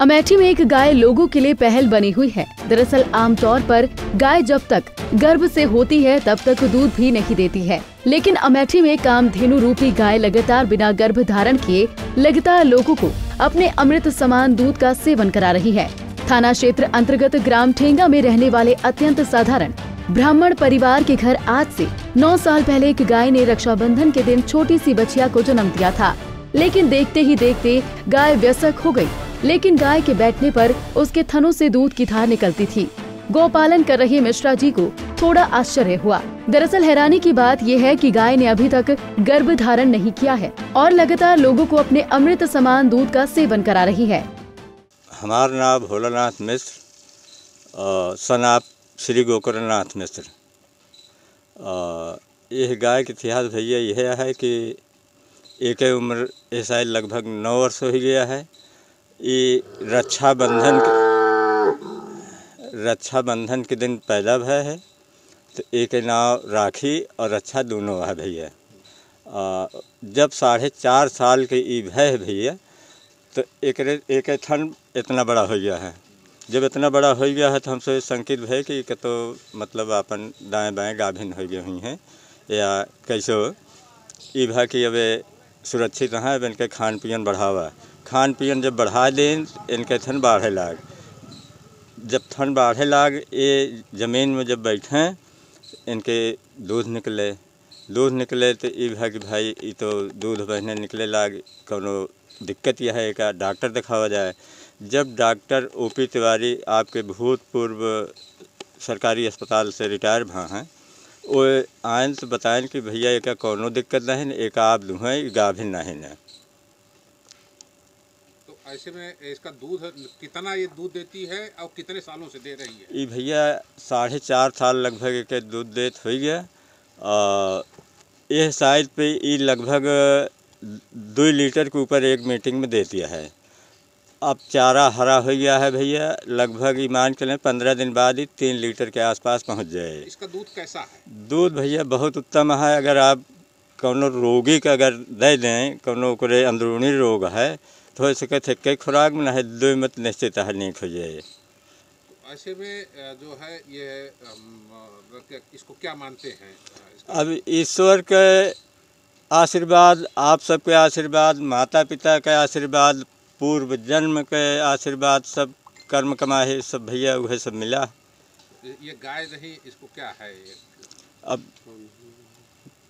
अमेठी में एक गाय लोगों के लिए पहल बनी हुई है। दरअसल, आमतौर पर गाय जब तक गर्भ से होती है, तब तक दूध भी नहीं देती है। लेकिन अमेठी में कामधेनु रूपी गाय लगातार बिना गर्भ धारण किए, लगातार लोगों को अपने अमृत समान दूध का सेवन करा रही है। थाना क्षेत्र अंतर्गत ग्राम ठेंगा में रहने वाले अत्यंत साधारण ब्राह्मण परिवार के घर आज से 9 साल पहले एक गाय ने रक्षाबंधन के दिन छोटी सी बछिया को जन्म दिया था। लेकिन देखते ही देखते गाय व्यसक हो गई। लेकिन गाय के बैठने पर उसके थनों से दूध की धार निकलती थी। गौपालन कर रहे मिश्रा जी को थोड़ा आश्चर्य हुआ। दरअसल हैरानी की बात यह है कि गाय ने अभी तक गर्भ धारण नहीं किया है और लगातार लोगों को अपने अमृत समान दूध का सेवन करा रही है। हमारा नाम भोलानाथ मिश्र और सन आप श्री गोकरनाथ मिश्र। यह गाय के इतिहास भैया यह है कि एक उम्र ऐसा लगभग नौ वर्ष हो गया है। ये रक्षाबंधन रक्षाबंधन के दिन पैदा भय है तो एक नाव राखी और रक्षा दोनों है भैया। जब साढ़े चार साल के ई भय है भैया तो एक एक थन इतना बड़ा हो गया है। जब इतना बड़ा हो गया है तो हमसे संकित भय कि तो मतलब अपन दाएँ बाएँ गाभिन हो गए हुई हैं, या कैसे ई भय कि अब सुरक्षित हैं, अब इनके खान पियन बढ़ावा। खान पियन जब बढ़ा दें, इनके थन बाढ़े लाग। जब थन बाढ़े लाग, ये ज़मीन में जब बैठे, इनके दूध निकले। दूध निकले तो ये भा कि भाई, ये तो दूध बहने निकले लाग, कोनो दिक्कत यह है कि डॉक्टर दिखावा जाए। जब डॉक्टर ओ पी तिवारी आपके भूतपूर्व सरकारी अस्पताल से रिटायर भा हैं, वो आयन तो बताएँ कि भैया एक कोनो दिक्कत नहीं एक आप दुहें गाभिन नहीं है। ऐसे में इसका दूध कितना ये दूध देती है और कितने सालों से दे रही है? ये भैया साढ़े चार साल लगभग के दूध देत हो। गया यह साइज़ पे ये लगभग दो लीटर के ऊपर एक मीटिंग में दे दिया है। अब चारा हरा हो गया है भैया लगभग ईमान के लिए पंद्रह दिन बाद ही तीन लीटर के आसपास पहुँच जाए। इसका दूध कैसा है? दूध भैया बहुत उत्तम है। अगर आप कोनो रोगी का अगर दे दें कोनो को अंदरूनी रोग है तो ऐसे कहते कई खुराक में है दो मत निश्चित है नहीं हो। जाए ऐसे में जो है ये इसको क्या मानते हैं? अब ईश्वर के आशीर्वाद आप सबके आशीर्वाद माता पिता के आशीर्वाद पूर्व जन्म के आशीर्वाद सब कर्म कमाए सब भैया वह सब मिला। ये गाय नहीं इसको क्या है? ये अब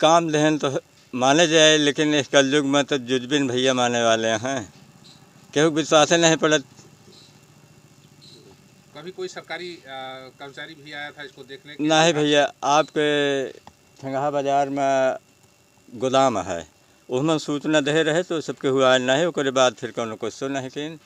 काम दहन तो माने जाए लेकिन इस कलयुग में तो जुजबिन भैया माने वाले हैं। केहू विश्वास नहीं पड़त? कभी कोई सरकारी कर्मचारी भी आया था इसको देखने के नहीं भैया आपके ठंगा बाज़ार में गोदाम है। उसमें सूचना दे रहे तो सबके हुआ नहीं उसके बाद फिर कौन क्वेश्चन नहीं किन।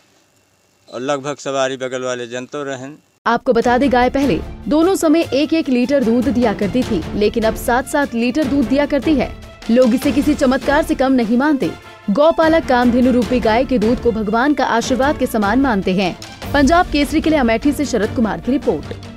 और लगभग सवारी बगल वाले जनतो रहन। आपको बता दें गाय पहले दोनों समय एक एक लीटर दूध दिया करती थी लेकिन अब सात सात लीटर दूध दिया करती है। लोग इसे किसी चमत्कार से कम नहीं मानते। गौपालक कामधेनु रूपी गाय के दूध को भगवान का आशीर्वाद के समान मानते हैं। पंजाब केसरी के लिए अमेठी से शरद कुमार की रिपोर्ट।